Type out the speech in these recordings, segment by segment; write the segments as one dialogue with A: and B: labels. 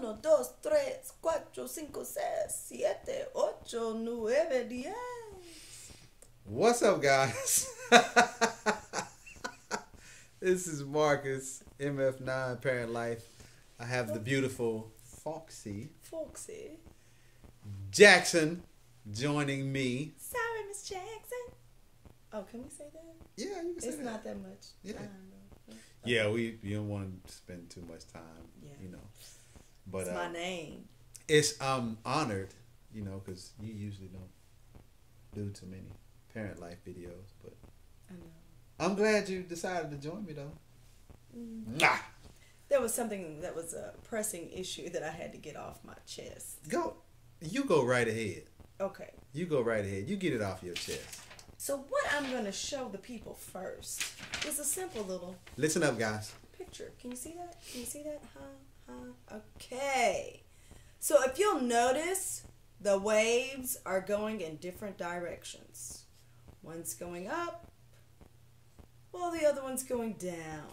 A: Uno, dos, tres, cuatro, cinco, seis, siete, ocho, nueve, diez.
B: What's up, guys? this is Marcus, MF9 Parent Life. I have the beautiful Foxy
A: Foxy.
B: Jackson joining me.
A: Sorry, Miss Jackson. Oh, can we say that?
B: Yeah, you can say
A: It's
B: that.
A: not that much.
B: Yeah. Yeah, we you don't want to spend too much time,
A: Yeah.
B: you know. But
A: It's
B: uh,
A: my name.
B: it's um honored, you know, because you usually don't do too many parent life videos. But
A: I know.
B: I'm glad you decided to join me though.
A: Mm.
B: Mwah!
A: There was something that was a pressing issue that I had to get off my chest.
B: Go, you go right ahead.
A: Okay.
B: You go right ahead. You get it off your chest.
A: So what I'm going to show the people first is a simple little
B: Listen up, guys.
A: picture. Can you see that? Can you see that? Huh? Okay. So if you'll notice, the waves are going in different directions. One's going up, while the other one's going down.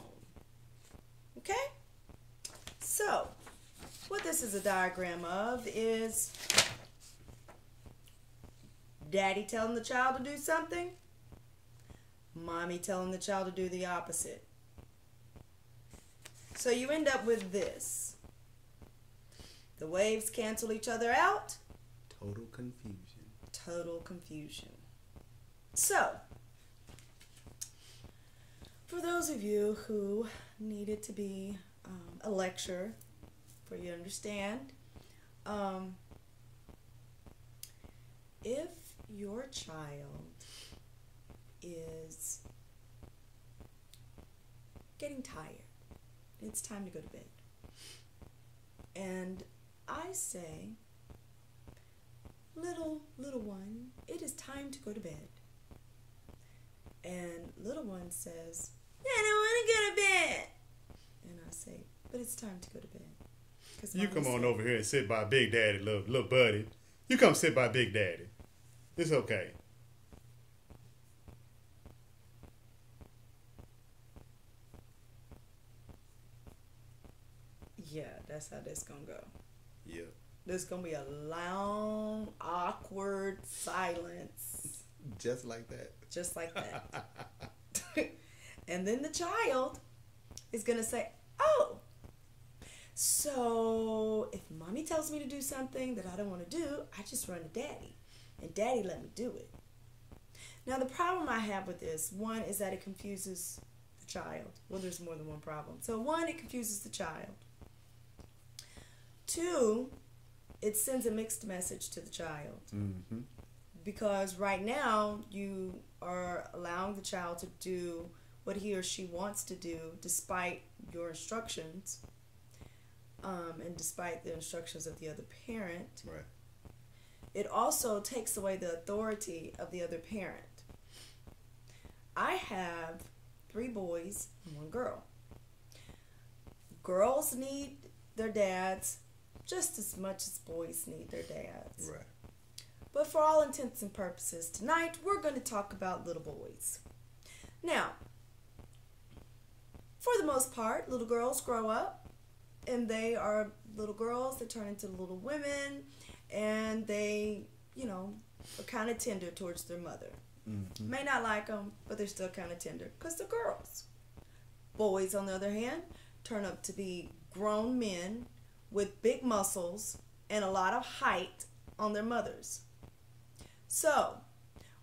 A: Okay? So, what this is a diagram of is daddy telling the child to do something, mommy telling the child to do the opposite. So you end up with this. The waves cancel each other out,
B: Total confusion.
A: total confusion. So, for those of you who need it to be um, a lecture for you to understand, um, if your child is getting tired, it's time to go to bed. And I say, little, little one, it is time to go to bed. And little one says, I don't want to go to bed. And I say, but it's time to go to bed. 'Cause
C: You come on over here and sit by Big Daddy, little, little buddy. You come sit by Big Daddy. It's okay.
A: Yeah, that's how this gonna go.
B: Yeah.
A: There's gonna be a long, awkward silence,
B: Just like that.
A: just like that. and then the child is gonna say, "Oh, so if mommy tells me to do something that I don't want to do, I just run to daddy, and daddy let me do it." Now the problem I have with this one is that it confuses the child. Well, there's more than one problem. So one, it confuses the child. Two, it sends a mixed message to the child
B: Mm-hmm.
A: because right now you are allowing the child to do what he or she wants to do despite your instructions um, and despite the instructions of the other parent
B: Right.
A: it also takes away the authority of the other parent i have three boys and one girl girls need their dads just as much as boys need their dads
B: Right.
A: but for all intents and purposes, tonight we're going to talk about little boys. Now, for the most part, little girls grow up and they are little girls that turn into little women and they, you know, are kind of tender towards their mother.
B: Mm-hmm.
A: May not like them, but they're still kind of tender because they're girls. Boys, on the other hand, turn up to be grown men with big muscles and a lot of height on their mothers. So,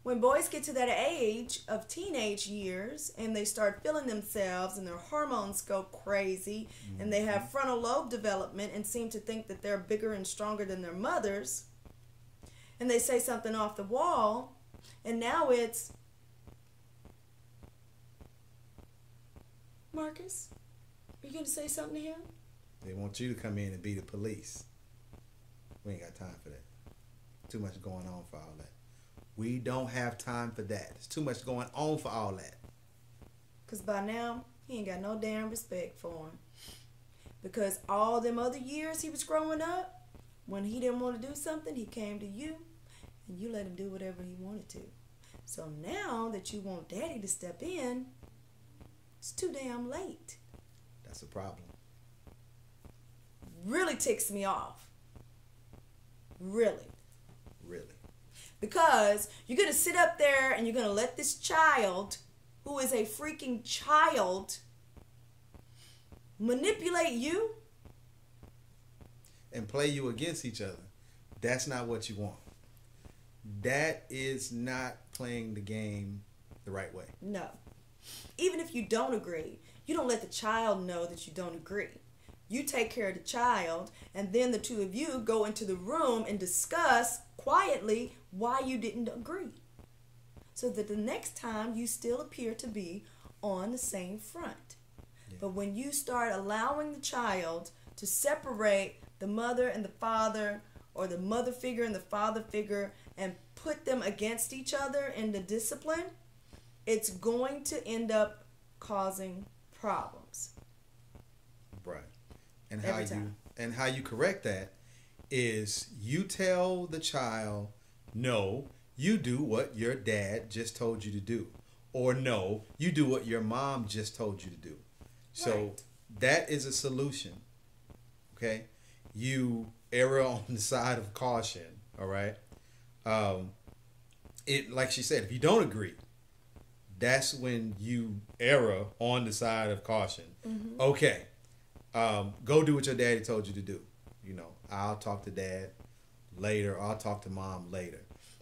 A: when boys get to that age of teenage years and they start feeling themselves and their hormones go crazy and they have mm-hmm. frontal lobe development and seem to think that they're bigger and stronger than their mothers, and they say something off the wall, and now it's Marcus, are you going to say something to him?
B: They want you to come in and be the police. We ain't got time for that. Too much going on for all that. We don't have time for that. There's too much going on for all that.
A: Because by now, he ain't got no damn respect for him. Because all them other years he was growing up, when he didn't want to do something, he came to you and you let him do whatever he wanted to. So now that you want daddy to step in, it's too damn late.
B: That's a problem.
A: Really ticks me off. Really.
B: Really.
A: Because you're going to sit up there and you're going to let this child, who is a freaking child, manipulate you?
B: And play you against each other. That's not what you want. That is not playing the game the right way.
A: No. Even if you don't agree, you don't let the child know that you don't agree. You take care of the child, and then the two of you go into the room and discuss quietly why you didn't agree. So that the next time you still appear to be on the same front.
B: Yeah.
A: But when you start allowing the child to separate the mother and the father, or the mother figure and the father figure, and put them against each other in the discipline, it's going to end up causing problems.
B: And how you and how you correct that is you tell the child, no, you do what your dad just told you to do. Or no, you do what your mom just told you to do. So
A: Right.
B: that is a solution. Okay? You err on the side of caution, all right? Um it like she said, if you don't agree, that's when you err on the side of caution. Okay, um, go do what your daddy told you to do. You know, I'll talk to dad later. I'll talk to mom later.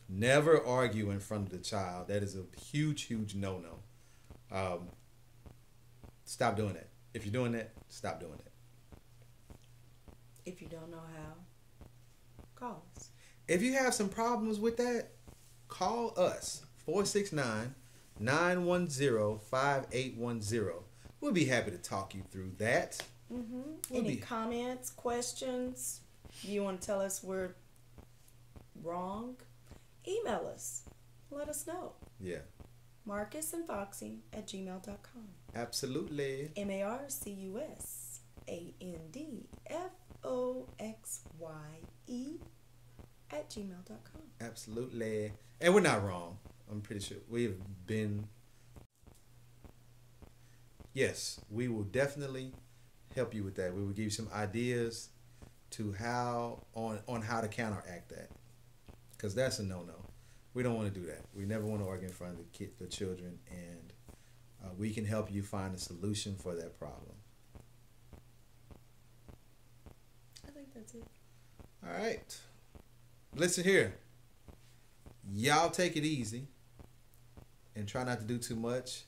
B: Never argue in front of the child. That is a huge, huge no no. Um, stop doing that. If you're doing that, stop doing that.
A: If you don't know how, call us.
B: If you have some problems with that, call us 469 910 5810. We'll be happy to talk you through that.
A: Mm-hmm. Any comments, questions? You want to tell us we're wrong? Email us. Let us know.
B: Yeah,
A: Marcus and Foxy at gmail.com.
B: absolutely.
A: M A R C U S A N D F O X Y E at gmail.com.
B: Absolutely. And we're not wrong. I'm pretty sure we've been. Yes, we will definitely help you with that. We will give you some ideas to how on on how to counteract that, because that's a no no. We don't want to do that. We never want to argue in front of the kid, the children, and uh, we can help you find a solution for that problem.
A: I think that's it.
B: All right. Listen here. Y'all take it easy and try not to do too much.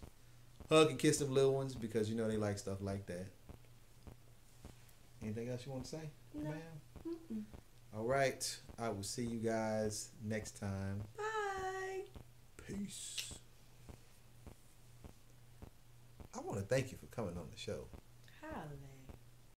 B: Hug and kiss them little ones because you know they like stuff like that. Anything else you want to say,
A: No.
B: ma'am? All right. I will see you guys next time.
A: Bye.
B: Peace. I want to thank you for coming on the show.
A: Holla.